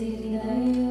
tonight.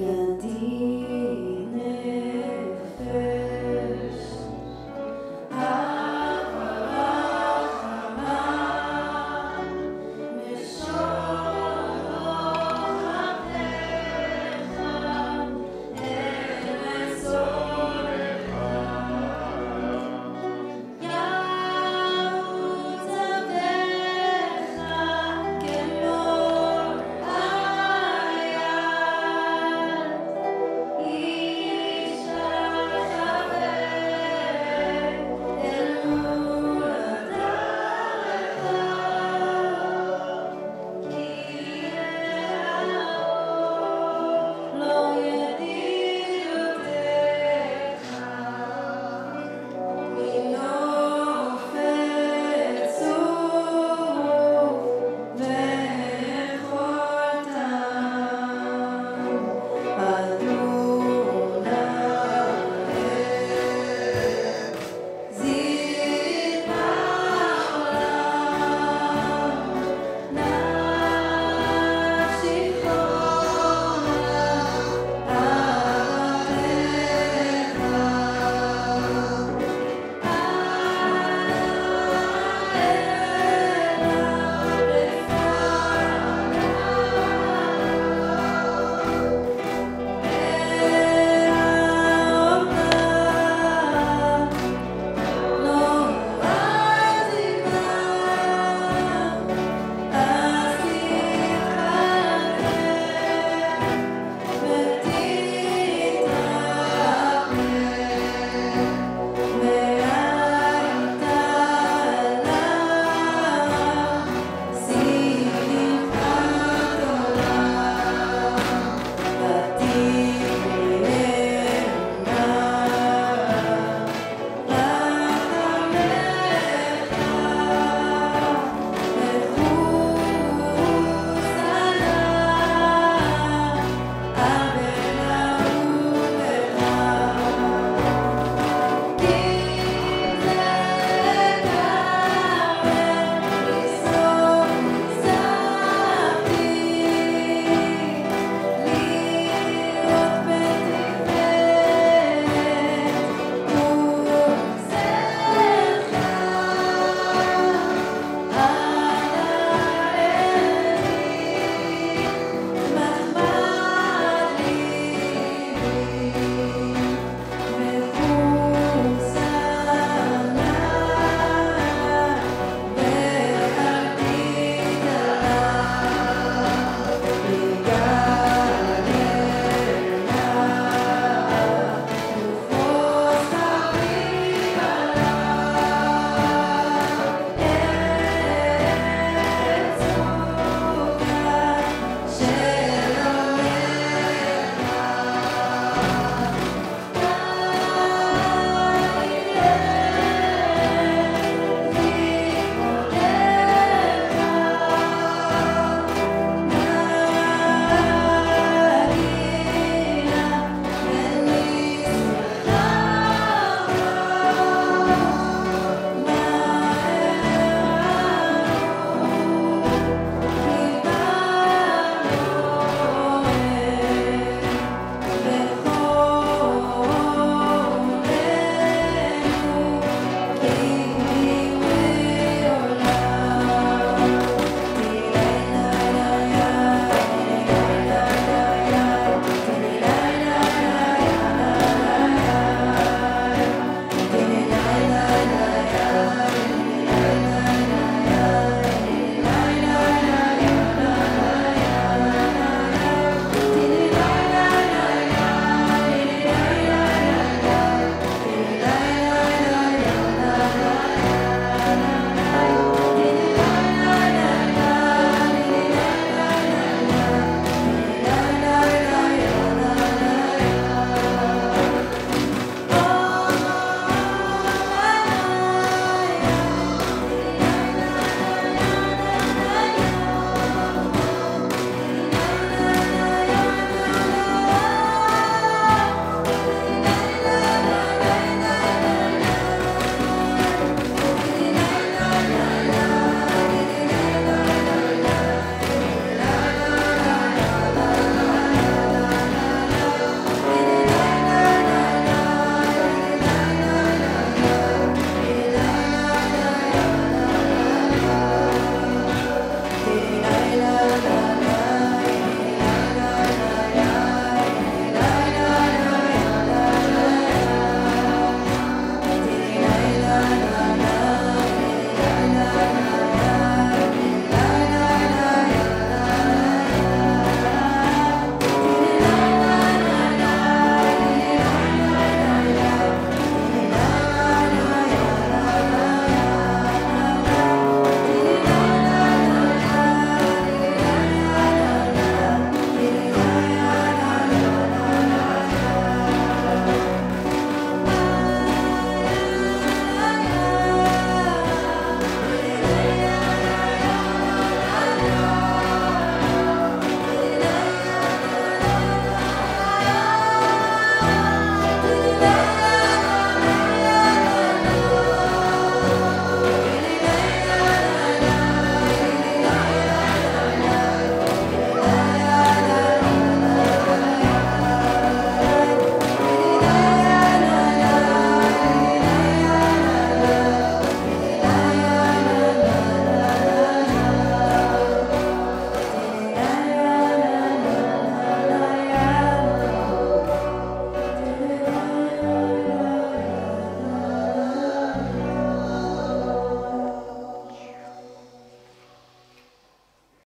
Gandhi.